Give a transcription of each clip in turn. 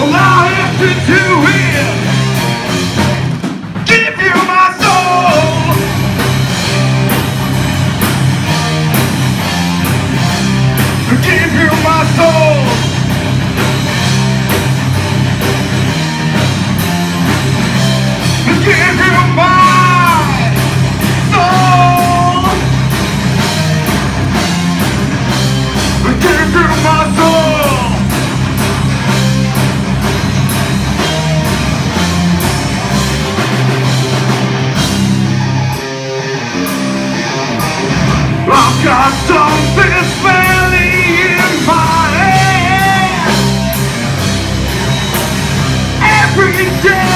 All I have to do is got something smelly in my head. Every day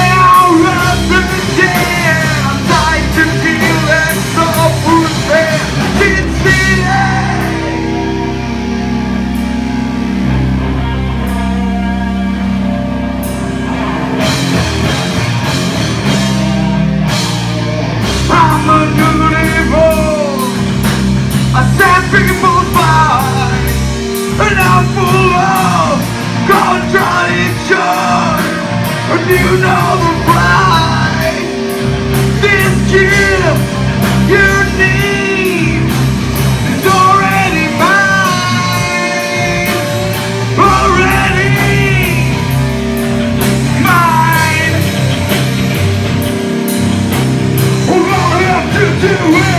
to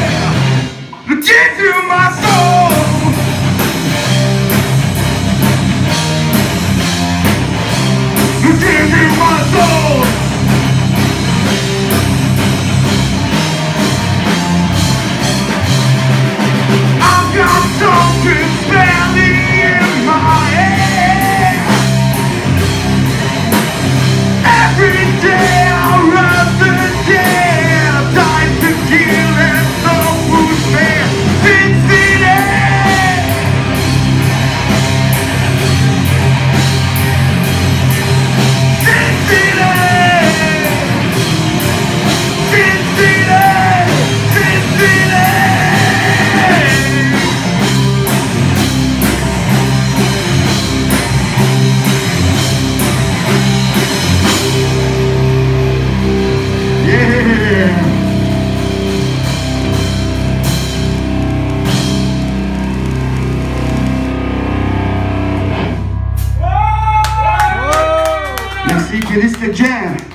It's the jam.